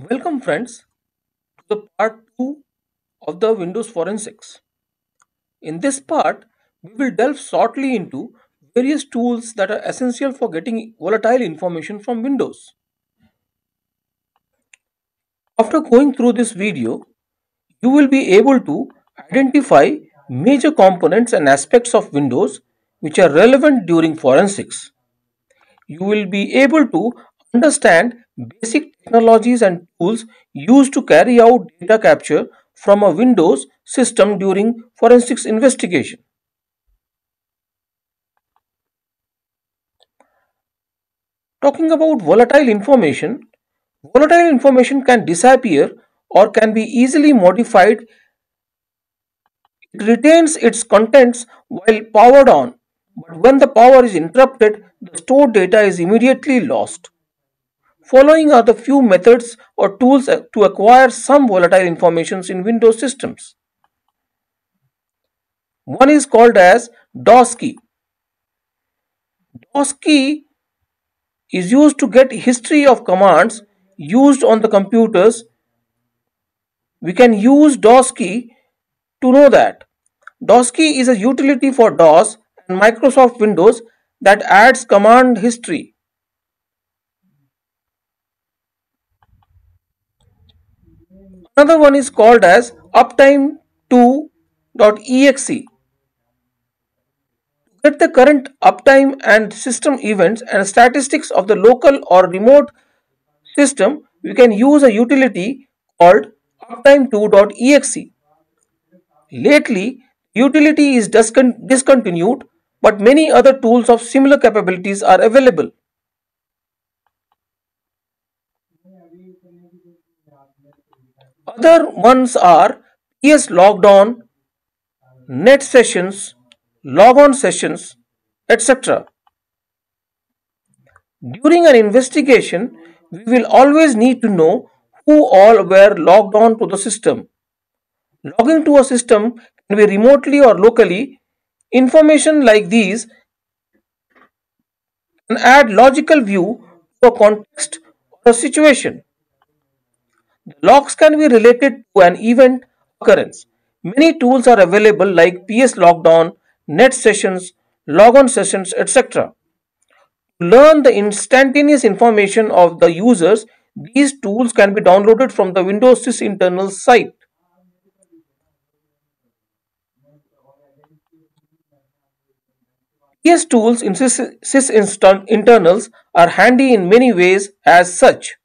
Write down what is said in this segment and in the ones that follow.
Welcome friends to the part 2 of the Windows Forensics. In this part, we will delve shortly into various tools that are essential for getting volatile information from Windows. After going through this video, you will be able to identify major components and aspects of Windows which are relevant during forensics. You will be able to understand basic technologies and tools used to carry out data capture from a Windows system during forensics investigation. Talking about volatile information, volatile information can disappear or can be easily modified. It retains its contents while powered on, but when the power is interrupted, the stored data is immediately lost. Following are the few methods or tools uh, to acquire some volatile informations in Windows systems. One is called as DOS key. DOS key is used to get history of commands used on the computers. We can use DOS key to know that. DOS key is a utility for DOS and Microsoft Windows that adds command history. Another one is called as uptime2.exe. To get the current uptime and system events and statistics of the local or remote system, we can use a utility called uptime2.exe. Lately, utility is discontinued, but many other tools of similar capabilities are available. Other ones are PsLoggedOn, net sessions, log on sessions, etc. During an investigation, we will always need to know who all were logged on to the system. Logging to a system can be remotely or locally. Information like these can add logical view to a context a situation. The logs can be related to an event occurrence. Many tools are available like PsLoggedOn, net sessions, logon sessions, etc. To learn the instantaneous information of the users, these tools can be downloaded from the Windows Sys internal site. PS tools in Sys, Sysinternals are handy in many ways as such.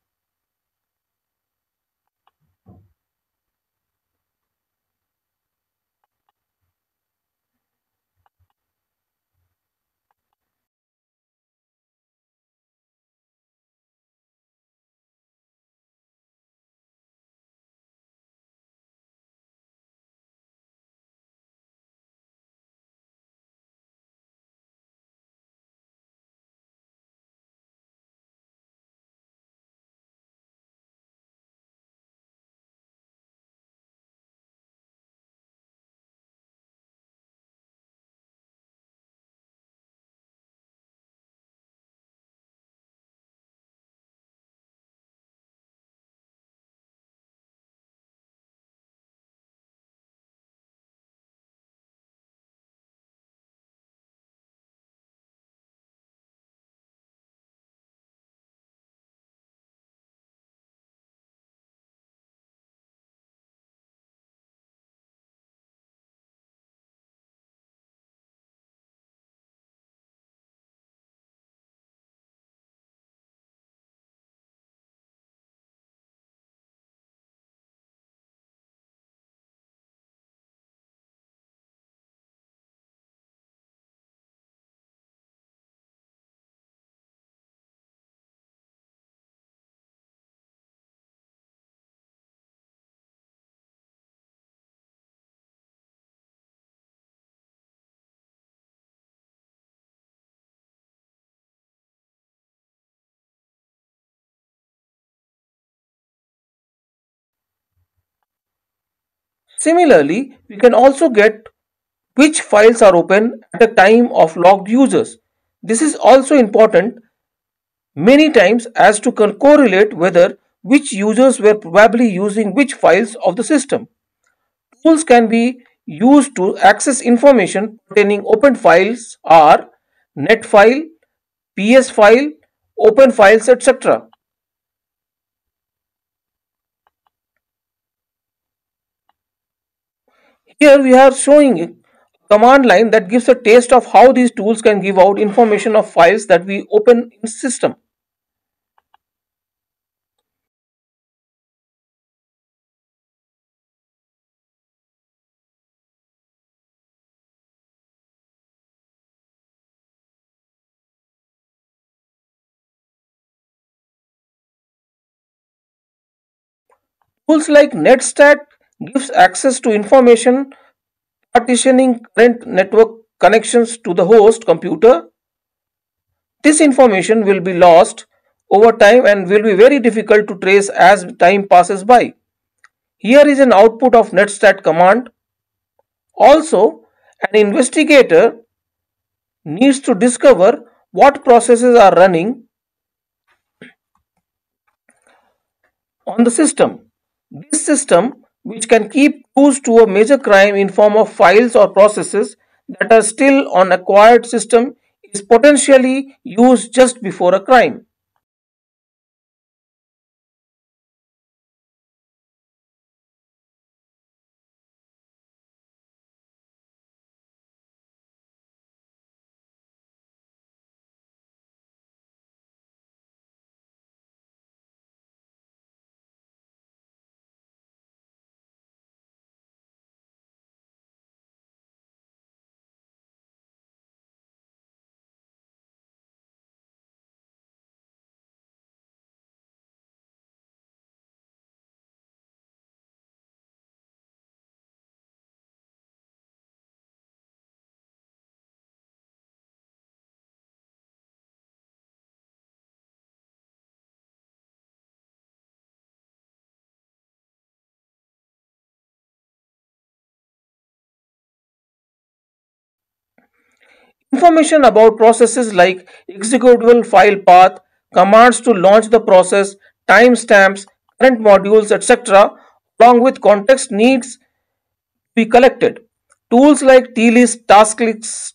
Similarly, we can also get which files are open at the time of logged users. This is also important many times as to correlate whether which users were probably using which files of the system. Tools can be used to access information pertaining open files are net file, PsFile, open files, etc. Here we are showing a command line that gives a taste of how these tools can give out information of files that we open in system. Tools like netstat gives access to information partitioning current network connections to the host computer. This information will be lost over time and will be very difficult to trace as time passes by. Here is an output of netstat command. Also, an investigator needs to discover what processes are running on the system. This system, which can keep clues to a major crime in form of files or processes that are still on acquired system, is potentially used just before a crime. Information about processes like executable file path, commands to launch the process, timestamps, current modules, etc., along with context needs be collected. Tools like TList, TaskList,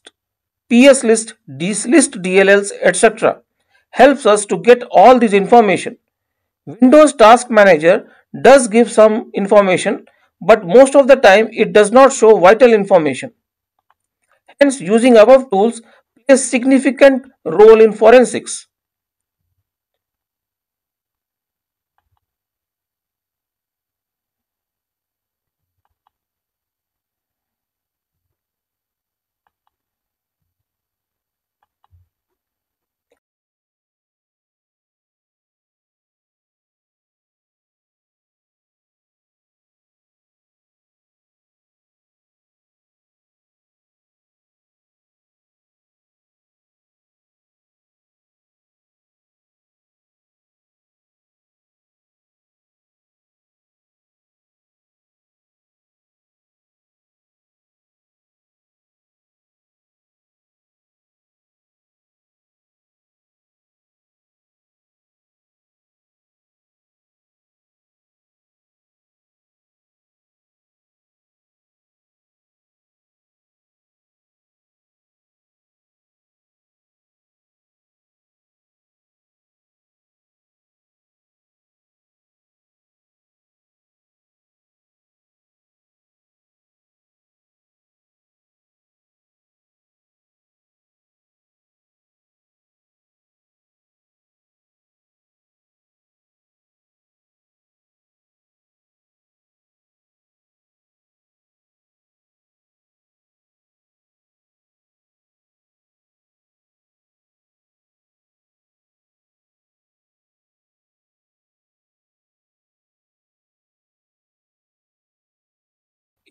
PSList, list DLLs, etc. helps us to get all this information. Windows Task Manager does give some information, but most of the time it does not show vital information. Hence, using above tools plays significant role in forensics.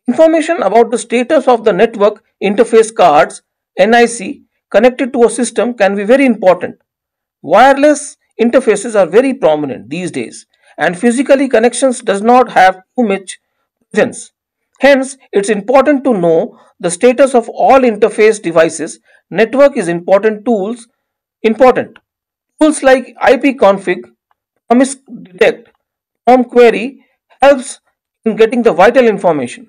Information about the status of the network interface cards NIC connected to a system can be very important. Wireless interfaces are very prominent these days and physically connections does not have too much presence. Hence, it's important to know the status of all interface devices. Network is important tools important. Tools like ipconfig, promise detect, PromQry helps in getting the vital information.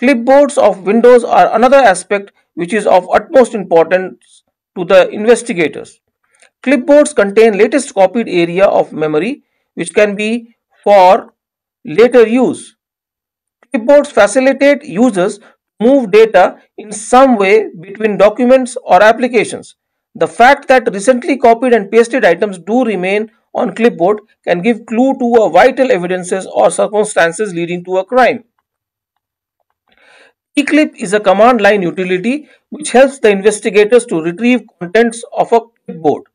Clipboards of windows are another aspect which is of utmost importance to the investigators. Clipboards contain latest copied area of memory which can be for later use. Clipboards facilitate users to move data in some way between documents or applications. The fact that recently copied and pasted items do remain on clipboard can give clue to a vital evidences or circumstances leading to a crime. Pclip is a command line utility which helps the investigators to retrieve contents of a clipboard.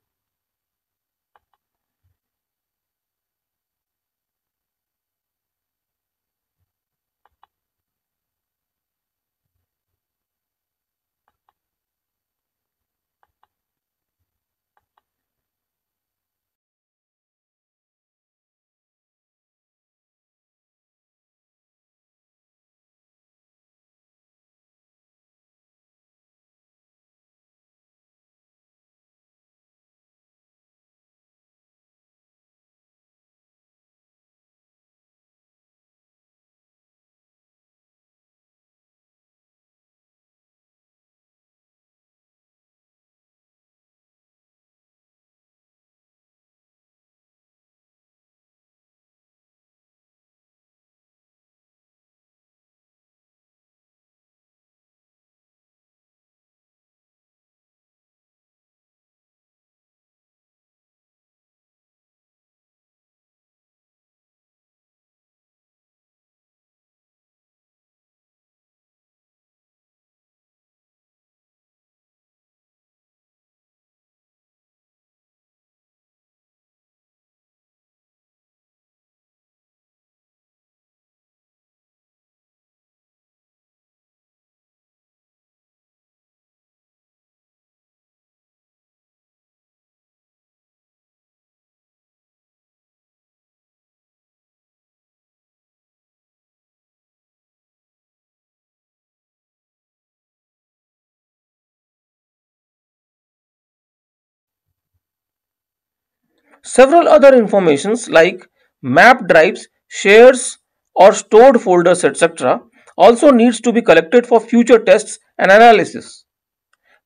Several other informations like map drives, shares or stored folders etc. also needs to be collected for future tests and analysis.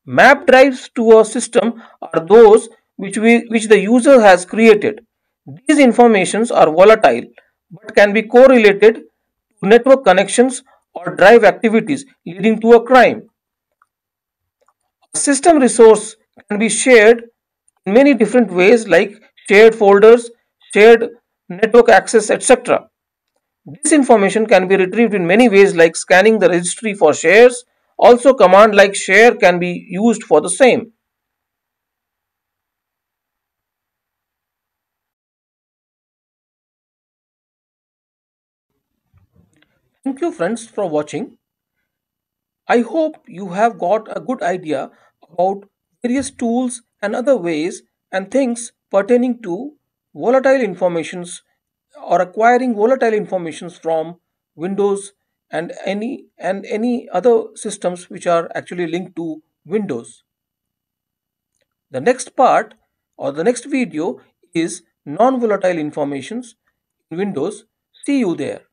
Map drives to a system are those which, we, which the user has created. These informations are volatile but can be correlated to network connections or drive activities leading to a crime. A system resource can be shared in many different ways like shared folders, shared network access, etc. This information can be retrieved in many ways like scanning the registry for shares. Also command like share can be used for the same. Thank you friends for watching. I hope you have got a good idea about various tools and other ways and things pertaining to volatile informations or acquiring volatile informations from Windows and any and any other systems which are actually linked to Windows. The next part or the next video is non-volatile informations in Windows. See you there.